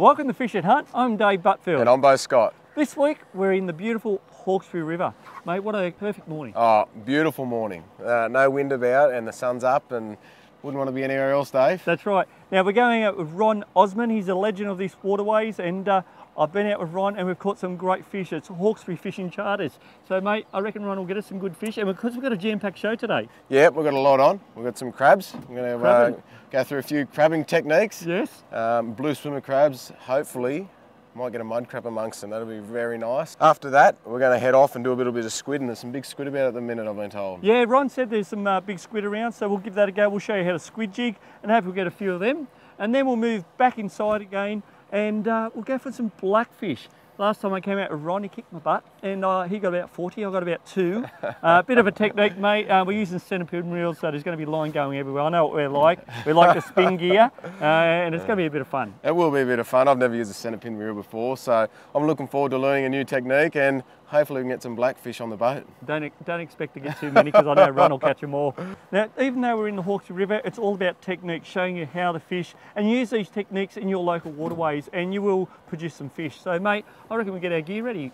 Welcome to Fish & Hunt. I'm Dave Butfield. And I'm Beau Scott. This week we're in the beautiful Hawkesbury River. Mate, what a perfect morning. Oh, beautiful morning. Uh, no wind about and the sun's up and wouldn't want to be anywhere else, Dave. That's right. Now we're going out with Ron Osman. He's a legend of these waterways and uh, I've been out with Ron and we've caught some great fish. It's Hawkesbury Fishing Charters. So mate, I reckon Ron will get us some good fish and because we've got a jam-packed show today. Yeah, we've got a lot on. We've got some crabs. I'm going to uh, go through a few crabbing techniques. Yes. Um, blue swimmer crabs, hopefully. Might get a mud crab amongst them, that'll be very nice. After that, we're going to head off and do a little bit of squid, and there's some big squid about at the minute, I've been told. Yeah, Ron said there's some uh, big squid around, so we'll give that a go. We'll show you how to squid jig, and hope we'll get a few of them. And then we'll move back inside again, and uh, we'll go for some blackfish. Last time I came out with Ron, he kicked my butt, and uh, he got about 40, I got about two. A uh, bit of a technique, mate. Uh, we're using centrepin reels, so there's going to be line going everywhere. I know what we're like. We like the spin gear, uh, and it's going to be a bit of fun. It will be a bit of fun. I've never used a centrepin reel before, so I'm looking forward to learning a new technique, and hopefully we can get some blackfish on the boat. Don't, don't expect to get too many because I know Ron will catch them all. Now, even though we're in the Hawkesbury River, it's all about technique, showing you how to fish and use these techniques in your local waterways and you will produce some fish. So mate, I reckon we get our gear ready.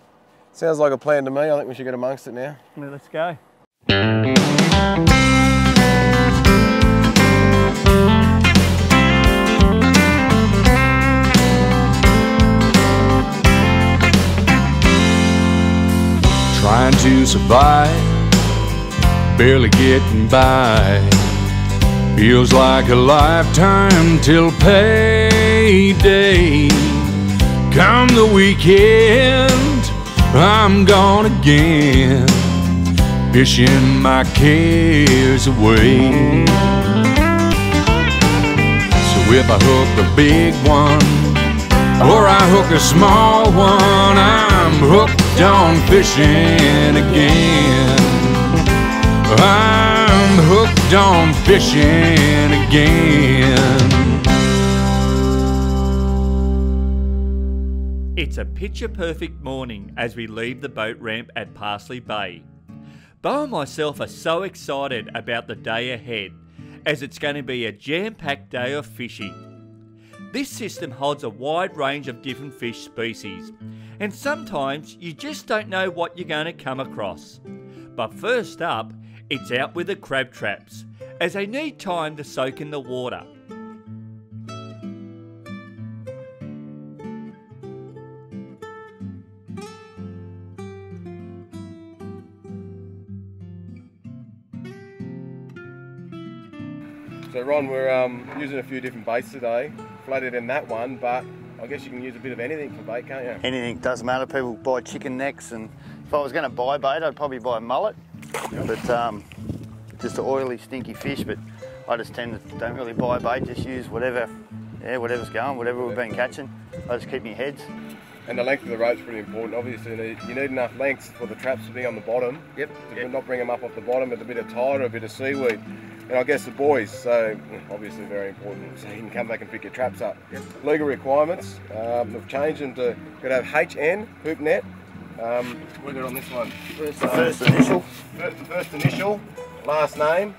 Sounds like a plan to me. I think we should get amongst it now. Well, let's go. Survive, barely getting by. Feels like a lifetime till payday. Come the weekend, I'm gone again, fishing my cares away. So if I hook a big one, or I hook a small one, I'm hooked on fishing again. I'm hooked on fishing again. It's a picture perfect morning as we leave the boat ramp at Parsley Bay. Beau and myself are so excited about the day ahead as it's going to be a jam packed day of fishing. This system holds a wide range of different fish species, and sometimes you just don't know what you're going to come across. But first up, it's out with the crab traps, as they need time to soak in the water. So Ron, we're um, using a few different baits today. Floated in that one, but I guess you can use a bit of anything for bait, can't you? Anything doesn't matter. People buy chicken necks, and if I was going to buy bait, I'd probably buy mullet. But um, just an oily, stinky fish. But I just tend to don't really buy bait. Just use whatever, yeah, whatever's going, whatever we've been catching. I just keep my heads. And the length of the rope's pretty important. Obviously, you need, you need enough length for the traps to be on the bottom. Yep. To yep. not bring them up off the bottom with a bit of tide or a bit of seaweed. And I guess the buoys, so obviously very important. So you can come back and pick your traps up. Yep. Legal requirements, um, we've changed them to, got to have HN, hoop net. Um, we got on this one. First, first initial. First, first initial, last name,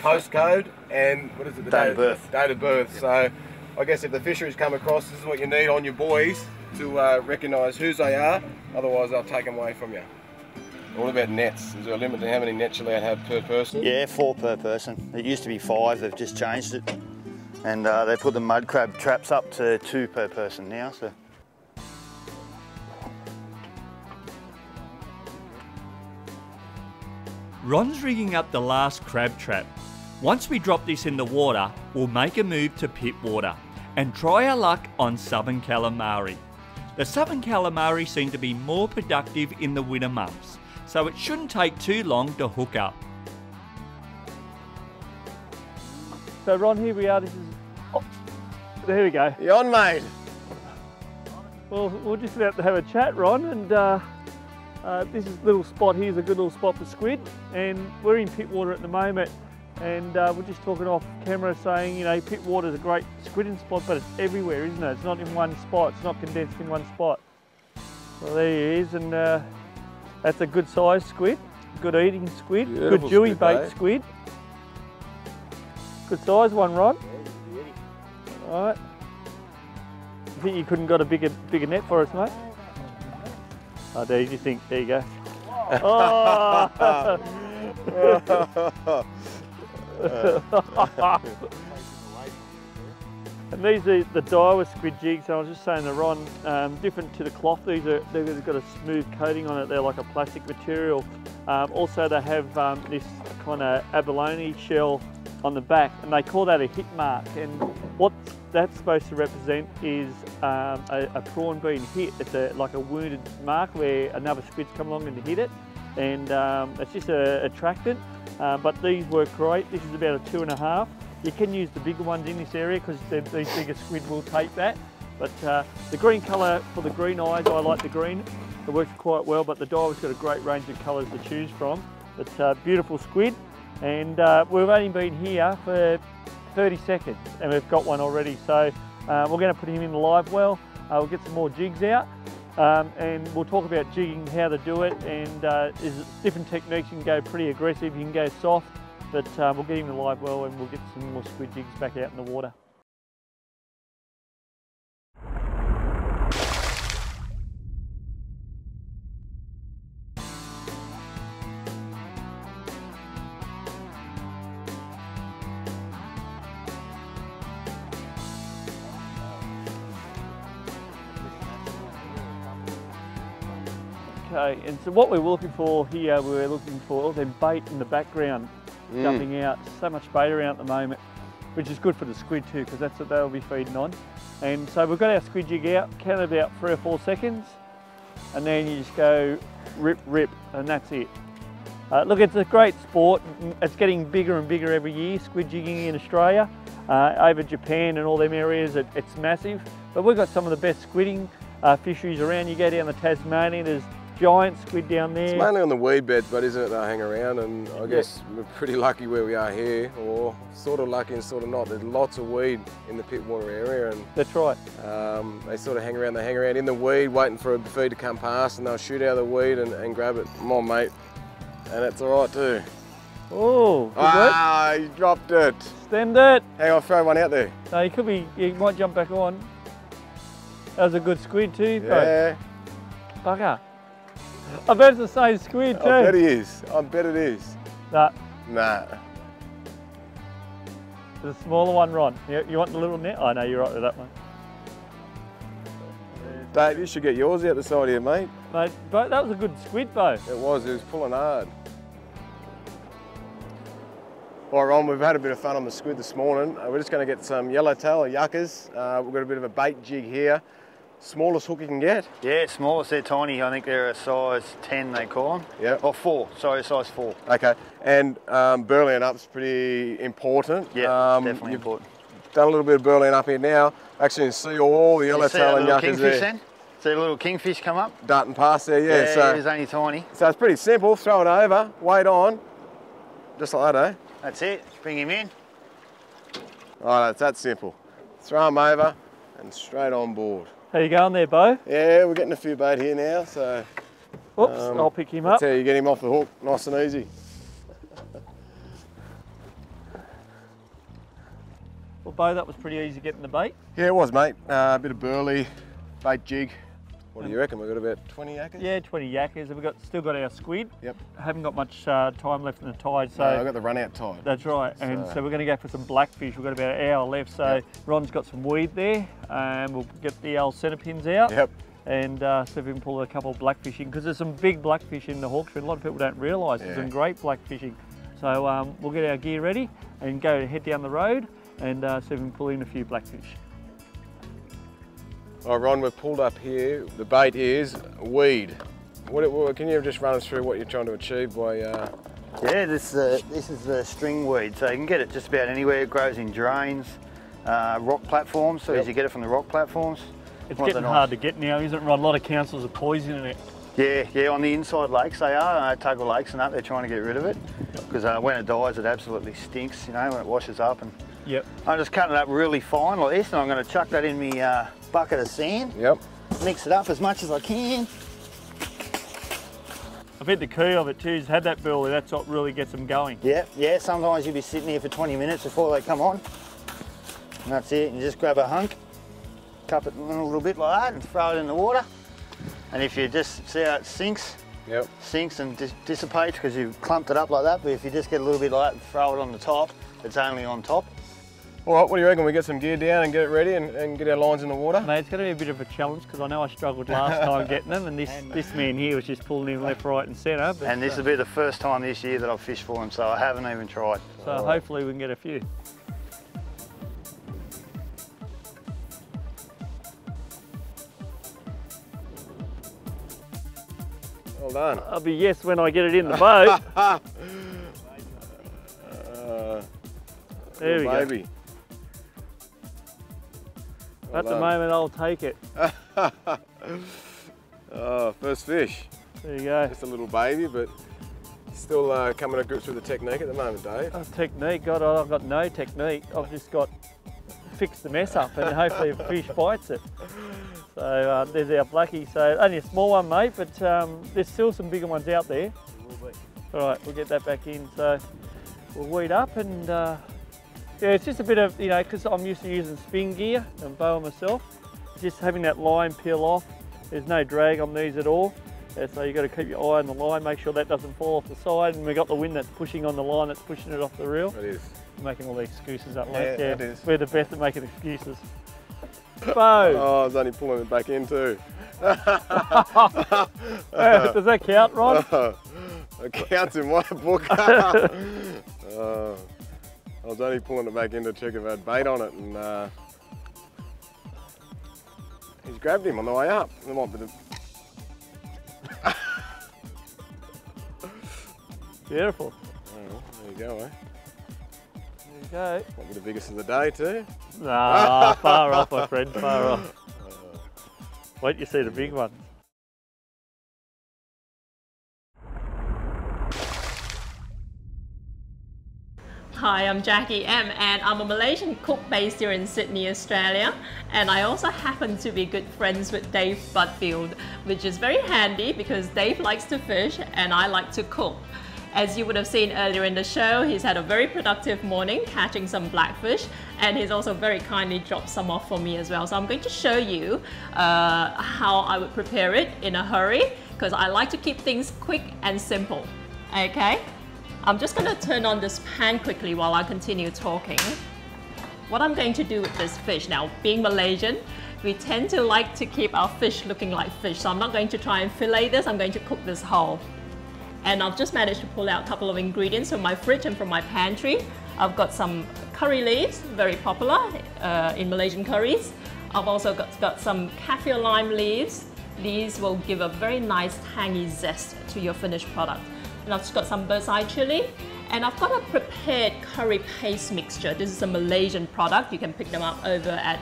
postcode, and what is it? The date of birth. Date of birth. Yep. So I guess if the fisheries come across, this is what you need on your buoys to uh, recognise whose they are, otherwise they'll take them away from you. What about nets? Is there a limit to how many nets you're allowed to have per person? Yeah, four per person. It used to be five, they've just changed it. And uh, they put the mud crab traps up to two per person now. So. Ron's rigging up the last crab trap. Once we drop this in the water, we'll make a move to Pittwater and try our luck on southern calamari. The southern calamari seem to be more productive in the winter months, so it shouldn't take too long to hook up. So Ron, here we are, this is, oh, there we go. You're on mate. Well, we're just about to have a chat, Ron, and uh, uh, this is little spot here is a good little spot for squid, and we're in Pittwater at the moment, and uh, we're just talking off camera saying, you know, Pittwater is a great squidding spot, but it's everywhere, isn't it? It's not in one spot, it's not condensed in one spot. Well, there he is, and uh, that's a good sized squid, good eating squid, Beautiful good jewie bait eh? squid. Good size one, Ron. All right. think you couldn't got a bigger bigger net for us, mate? Oh, there you think? There you go. Oh! and these are the Daiwa squid jigs. I was just saying they're on um, different to the cloth. These are they've got a smooth coating on it. They're like a plastic material. Um, also, they have um, this kind of abalone shell on the back, and they call that a hit mark. And what that's supposed to represent is um, a, a, prawn being hit. It's a, like a wounded mark where another squid's come along and hit it, and um, it's just a attractant. Uh, but these work great. This is about a two and a half. You can use the bigger ones in this area because these bigger squid will take that. But uh, the green colour for the green eyes, I like the green. It works quite well, but the Daiwa's got a great range of colours to choose from. It's a beautiful squid, and uh, we've only been here for 30 seconds, and we've got one already. So uh, we're going to put him in the live well. Uh, we'll get some more jigs out, um, and we'll talk about jigging, how to do it, and uh, different techniques. You can go pretty aggressive, you can go soft, but uh, we'll get him in the live well, and we'll get some more squid jigs back out in the water. Okay, and so what we're looking for here, we're looking for all them bait in the background mm. jumping out. So much bait around at the moment, which is good for the squid too, because that's what they'll be feeding on. And so we've got our squid jig out, count about three or four seconds, and then you just go rip, rip, and that's it. Uh, look, it's a great sport. It's getting bigger and bigger every year, squid jigging in Australia. Uh, over Japan and all them areas, it, it's massive. But we've got some of the best squidding uh, fisheries around. You go down the Tasmania, there's giant squid down there. It's mainly on the weed beds, but isn't it? They hang around, and I guess we're pretty lucky where we are here, or sort of lucky and sort of not. There's lots of weed in the Pittwater area, and that's right. Um, they sort of hang around. They hang around in the weed, waiting for a feed to come past, and they'll shoot out of the weed and, and grab it. Come on, mate, and it's all right too. Oh, ah, you dropped it. Stand it. Hang on, throw one out there. No, you could be. You might jump back on. That was a good squid too. Yeah. Bugger. I bet it's the same squid too. I bet it is. I bet it is. Nah. Nah. The smaller one, Ron. You, you want the little net? I oh, know you're right with that one. Dave, you should get yours out the side here, mate. Mate, but that was a good squid, Beau. It was. It was pulling hard. All right, Ron, we've had a bit of fun on the squid this morning. Uh, we're just going to get some yellowtail or yakkers. Uh, we've got a bit of a bait jig here. Smallest hook you can get? Yeah, smallest. They're tiny. I think they're a size 10, they call them. Yeah. Or 4. Sorry, size 4. Okay. And um, burleying up's pretty important. Yeah, um, definitely important. Done a little bit of burleying up here now. Actually, you can see all the yellowtail and yakkers there. Then? See a little kingfish come up? Darting past there, yeah. Yeah, so, it's only tiny. So it's pretty simple. Throw it over, weight on, just like that, eh? That's it. Bring him in. All right, it's that simple. Throw him over and straight on board. How you going there, Beau? Yeah, we're getting a few bait here now, so. Oops, um, I'll pick him up. That's how you get him off the hook, nice and easy. Well, Beau, that was pretty easy getting the bait. Yeah, it was, mate. Uh, a bit of burley, bait jig, what do you reckon? We've got about 20 yakkers? Yeah, 20 yakkers. We've got still got our squid. Yep. Haven't got much uh, time left in the tide, so no, I've got the run out tide. That's right, and so, we're going to go for some blackfish. We've got about an hour left, so yep. Ron's got some weed there, and we'll get the old centre pins out. Yep. And uh, see if we can pull a couple of blackfish in, because there's some big blackfish in the Hawkesbury. A lot of people don't realise yeah. there's some great blackfishing. So um, we'll get our gear ready and go head down the road and uh, see if we can pull in a few blackfish. All right, Ron, we've pulled up here. The bait is weed. What, what, can you just run us through what you're trying to achieve by... Uh... Yeah, this, uh, this is the string weed. So you can get it just about anywhere. It grows in drains, uh, rock platforms, so yep. as you get it from the rock platforms. It's getting hard to get now, isn't it, Ron? A lot of councils are poisoning it. Yeah, yeah, on the inside lakes they are, uh, Tuggerah Lakes and that, they're trying to get rid of it. Because uh, when it dies, it absolutely stinks, you know, when it washes up. And Yep. I'm just cutting it up really fine like this, and I'm going to chuck that in my uh, bucket of sand. Yep. Mix it up as much as I can. I bet the key of it too is have that burley, that's what really gets them going. Yeah, yeah, sometimes you'll be sitting here for 20 minutes before they come on. And that's it, you just grab a hunk cup it in a little bit like that and throw it in the water. And if you just see how it sinks, Yep. sinks and dis- dissipates because you've clumped it up like that. But if you just get a little bit like that and throw it on the top, it's only on top. All right, what do you reckon? We get some gear down and get it ready and, and get our lines in the water? Mate, it's going to be a bit of a challenge because I know I struggled last time getting them, and this this man here was just pulling him left, right, and centre. But, And this uh, will be the first time this year that I've fished for him, so I haven't even tried. so hopefully we can get a few. Well done. I'll be yes when I get it in the boat. Uh, There we little go. Baby. At the moment, I'll take it. Oh, first fish. There you go. Just a little baby, but still uh, coming to grips with the technique at the moment, Dave. Oh, technique, God, I've got no technique. I've just got fixed the mess up and hopefully a fish bites it. So uh, there's our blackie. So only a small one, mate, but um, there's still some bigger ones out there. All right, we'll get that back in. So we'll weed up and uh, yeah, it's just a bit of, you know, because I'm used to using spin gear and Beau myself, just having that line peel off. There's no drag on these at all. Yeah, so you've got to keep your eye on the line, make sure that doesn't fall off the side, and we've got the wind that's pushing on the line that's pushing it off the reel. It is. Making all the excuses up, Yeah, mate. it is. We're the best at making excuses. Beau! Oh, I was only pulling it back in too. Does that count, Ron? it counts in my book. uh, I was only pulling it back in to check if I had bait on it, and uh, he's grabbed him on the way up. There might be the- Beautiful. Oh, there you go, eh? There you go. Might be the biggest of the day too. Nah, far off, my friend, far off. Wait you see the big ones. Hi, I'm Jackie M, and I'm a Malaysian cook based here in Sydney, Australia. And I also happen to be good friends with Dave Butfield, which is very handy because Dave likes to fish and I like to cook. As you would have seen earlier in the show, he's had a very productive morning catching some blackfish, and he's also very kindly dropped some off for me as well. So I'm going to show you uh, how I would prepare it in a hurry because I like to keep things quick and simple. Okay? I'm just going to turn on this pan quickly while I continue talking. What I'm going to do with this fish now, being Malaysian, we tend to like to keep our fish looking like fish. So I'm not going to try and fillet this, I'm going to cook this whole. And I've just managed to pull out a couple of ingredients from my fridge and from my pantry. I've got some curry leaves, very popular uh, in Malaysian curries. I've also got, got some kaffir lime leaves. These will give a very nice tangy zest to your finished product. And I've got some bird's chili. And I've got a prepared curry paste mixture. This is a Malaysian product. You can pick them up over at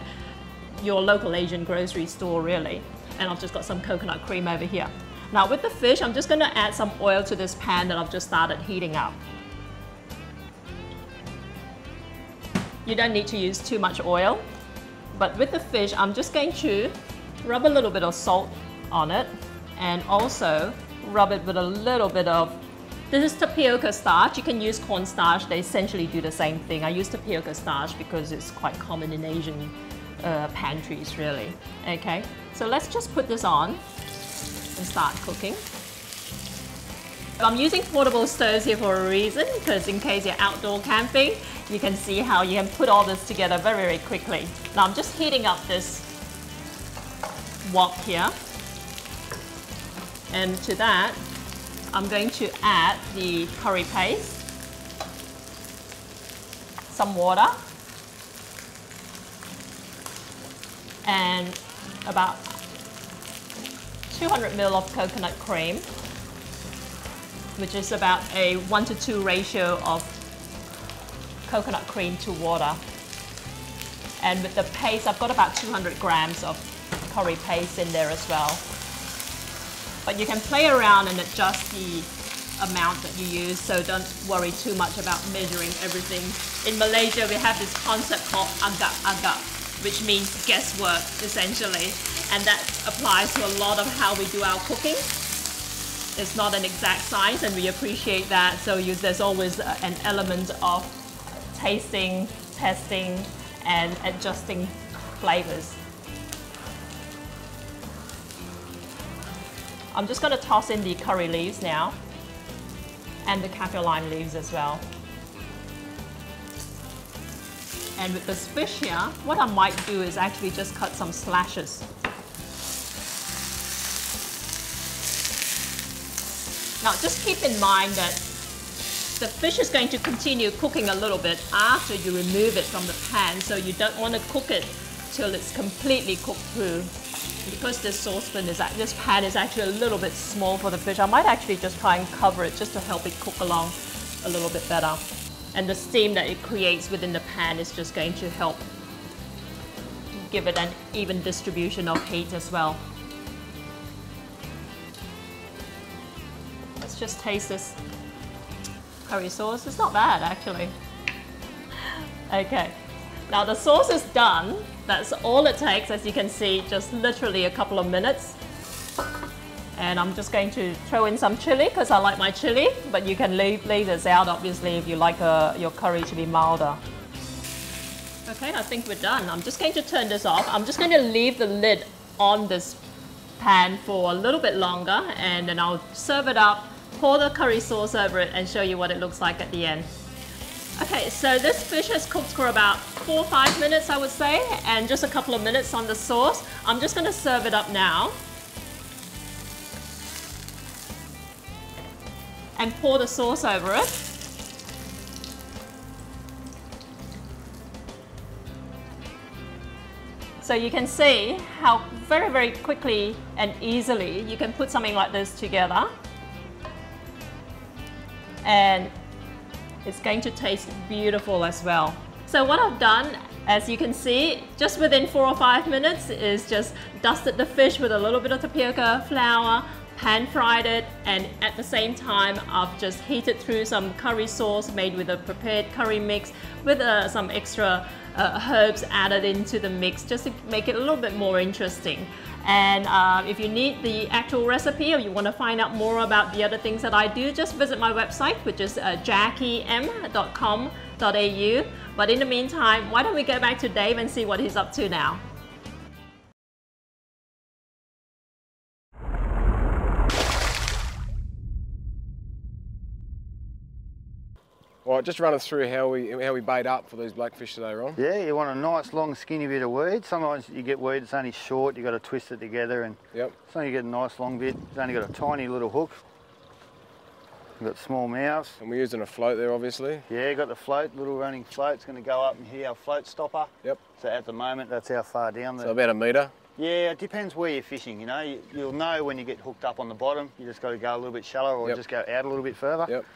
your local Asian grocery store, really. And I've just got some coconut cream over here. Now with the fish, I'm just gonna add some oil to this pan that I've just started heating up. You don't need to use too much oil, but with the fish, I'm just going to rub a little bit of salt on it and also rub it with a little bit of this is tapioca starch. You can use cornstarch. They essentially do the same thing. I use tapioca starch because it's quite common in Asian uh, pantries, really. Okay, so let's just put this on and start cooking. I'm using portable stoves here for a reason because in case you're outdoor camping, you can see how you can put all this together very, very quickly. Now I'm just heating up this wok here. And to that, I'm going to add the curry paste, some water, and about 200 ml of coconut cream, which is about a 1 to 2 ratio of coconut cream to water. And with the paste, I've got about 200 grams of curry paste in there as well. But you can play around and adjust the amount that you use, so don't worry too much about measuring everything. In Malaysia, we have this concept called agak-agak, which means guesswork, essentially. And that applies to a lot of how we do our cooking. It's not an exact science, and we appreciate that. So you, there's always an element of tasting, testing, and adjusting flavors. I'm just going to toss in the curry leaves now and the kaffir lime leaves as well. And with this fish here, what I might do is actually just cut some slashes. Now just keep in mind that the fish is going to continue cooking a little bit after you remove it from the pan, so you don't want to cook it till it's completely cooked through. Because this saucepan is, this pan is actually a little bit small for the fish, I might actually just try and cover it just to help it cook along a little bit better. And the steam that it creates within the pan is just going to help give it an even distribution of heat as well. Let's just taste this curry sauce. It's not bad actually. Okay, now the sauce is done. That's all it takes, as you can see, just literally a couple of minutes. And I'm just going to throw in some chili because I like my chili, but you can leave, leave this out obviously if you like uh, your curry to be milder. Okay, I think we're done. I'm just going to turn this off. I'm just going to leave the lid on this pan for a little bit longer and then I'll serve it up, pour the curry sauce over it and show you what it looks like at the end. Okay, so this fish has cooked for about four or five minutes, I would say, and just a couple of minutes on the sauce. I'm just going to serve it up now. and pour the sauce over it. So you can see how very, very quickly and easily you can put something like this together. And it's going to taste beautiful as well. So what I've done, as you can see, just within four or five minutes is just dusted the fish with a little bit of tapioca flour, pan fried it and at the same time I've just heated through some curry sauce made with a prepared curry mix with uh, some extra uh, herbs added into the mix just to make it a little bit more interesting. And uh, if you need the actual recipe or you want to find out more about the other things that I do, just visit my website, which is uh, jackiem.com.au. But in the meantime, why don't we go back to Dave and see what he's up to now. Right, just run us through how we how we bait up for these blackfish today, Ron. Yeah, you want a nice long skinny bit of weed. Sometimes you get weed that's only short, you've got to twist it together and Yep. so you get a nice long bit. It's only got a tiny little hook. You've got small mouths. And we're using a float there, obviously. Yeah, got the float, little running float. It's going to go up and here, our float stopper. Yep. So at the moment, that's how far down the... So about a metre. Yeah, it depends where you're fishing, you know. You, you'll know when you get hooked up on the bottom. You just got to go a little bit shallower or Yep. just go out a little bit further. Yep.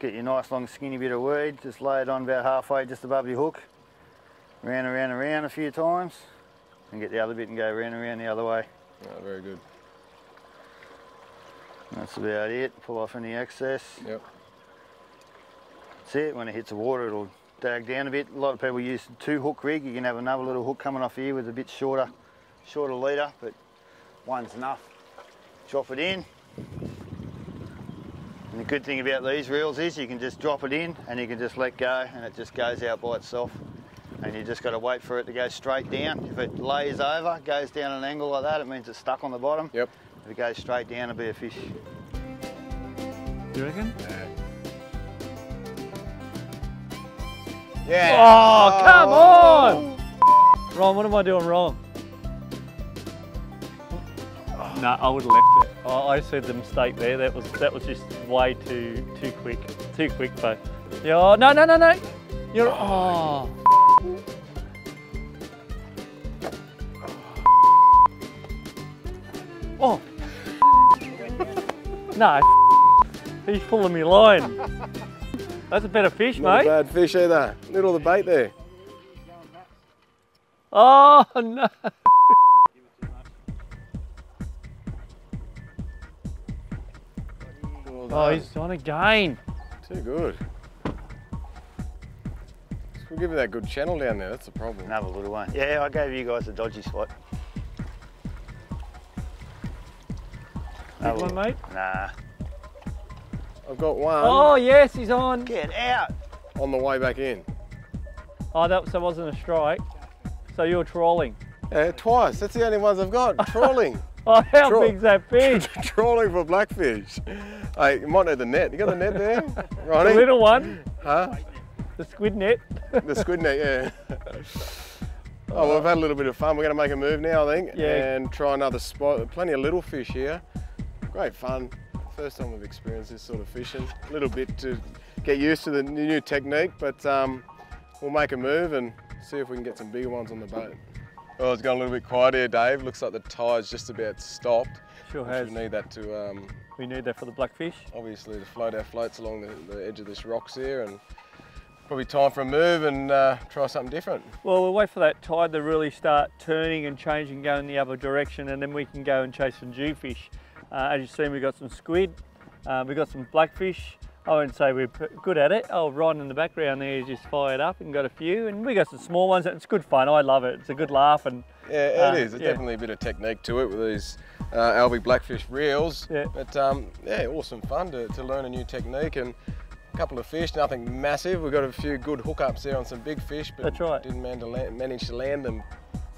Get your nice long skinny bit of weed, just lay it on about halfway just above your hook. Round and round and round a few times. And get the other bit and go round and round the other way. Oh, very good. That's about it. Pull off any excess. Yep. That's it. When it hits the water, it'll drag down a bit. A lot of people use two hook rig. You can have another little hook coming off here with a bit shorter, shorter leader, but one's enough. Drop it in. And the good thing about these reels is you can just drop it in and you can just let go and it just goes out by itself. And you just got to wait for it to go straight down. If it lays over, goes down an angle like that, it means it's stuck on the bottom. Yep. If it goes straight down, it'll be a fish. You reckon? Yeah. Oh, come oh. on! Ron, what am I doing wrong? No, I would have left it. Oh, I said the mistake there. That was that was just way too too quick, too quick, but yeah. oh, No, no, no, no. You're oh. Oh. No. He's pulling me line. That's a better fish, Not mate. a bad fish either. Little of the bait there. Oh no! Well Oh, done. he's on again. Too good. We'll give you that good channel down there. That's the problem. Another little one. Yeah, I gave you guys a dodgy spot. Big Another one, mate. Nah. I've got one Oh yes, he's on. Get out. on the way back in. Oh, that so wasn't a strike. So you're trawling. Yeah, twice. That's the only ones I've got. Trawling. Oh, how Trawl- big's that fish? Trawling for blackfish. Hey, you might need the net. You got the net there, Ronnie? the little one, Huh? the squid net. The squid net, yeah. Oh, well, we've had a little bit of fun. We're going to make a move now, I think, Yeah. and try another spot. Plenty of little fish here. Great fun. First time we've experienced this sort of fishing. A little bit to get used to the new technique, but um, we'll make a move and see if we can get some bigger ones on the boat. Well, it's got a little bit quiet here, Dave. Looks like the tide's just about stopped. Sure has. We need that to um, We need that for the blackfish. obviously to float our floats along the, the edge of this rocks here and probably time for a move and uh, try something different. Well, we'll wait for that tide to really start turning and changing, going the other direction, and then we can go and chase some jewfish. Uh, as you've seen, we've got some squid, uh, we've got some blackfish. I wouldn't say we're good at it. Oh, Ron in the background there is just fired up and got a few, and we got some small ones. It's good fun. I love it. It's a good laugh, and Yeah, Uh, it is. Yeah. definitely a bit of technique to it with these uh, Alvey Blackfish reels. Yeah. But um, yeah, awesome fun to, to learn a new technique and a couple of fish, nothing massive. We've got a few good hookups there on some big fish, but That's right. didn't man to land, manage to land them.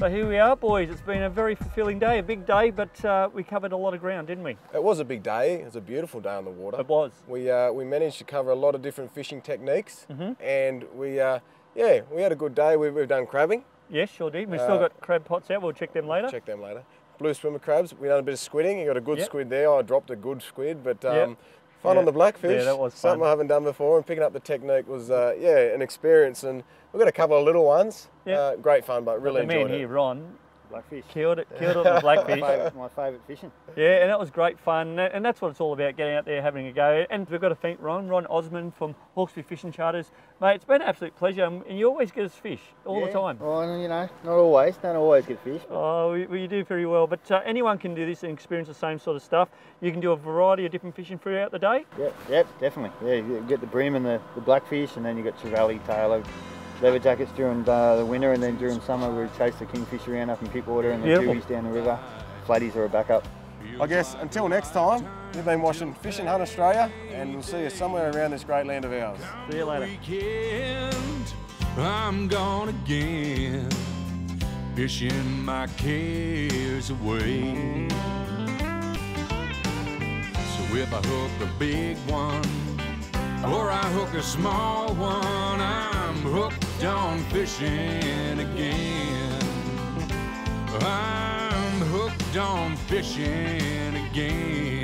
So here we are, boys. It's been a very fulfilling day, a big day, but uh, we covered a lot of ground, didn't we? It was a big day. It was a beautiful day on the water. It was. We uh, we managed to cover a lot of different fishing techniques, Mm-hmm. and we uh, yeah we had a good day. We've, we've done crabbing. Yes, sure did. We've still Uh, got crab pots out. We'll check them later. Check them later. Blue swimmer crabs. We done a bit of squidding. You got a good Yep. squid there. I dropped a good squid, but um, Yep. Fun Yeah. on the blackfish. Yeah, that was something fun. I haven't done before. And picking up the technique was uh, yeah an experience. And we've got a couple of little ones. Yep. Uh, great fun, but really the man enjoyed here, it. Ron, Blackfish. killed it, killed it with the blackfish. Favourite- my favourite fishing. Yeah, and that was great fun, and that's what it's all about, getting out there, having a go. And we've got to thank Ron, Ron Osmond from Hawkesbury Fishing Charters. Mate, it's been an absolute pleasure, and you always get us fish, all the time. Well, you know, not always. Don't always get fish. Oh, we- well, you do very well, but uh, anyone can do this and experience the same sort of stuff. You can do a variety of different fishing throughout the day. Yep, yep, definitely. Yeah, you get the bream and the, the blackfish, and then you got trevally, tailor, leather jackets during uh, the winter, and then during summer we chase the kingfish around up in Pittwater and the Beautiful. jewies down the river. Flatties are a backup. I guess until next time, you've been watching Fishing Hunt Australia, and we'll see you somewhere around this great land of ours. See you later. weekend, I'm gone again, fishing my cares away. So if I hook a big one, or I hook a small one, I'm hooked on fishing again. I'm hooked on fishing again.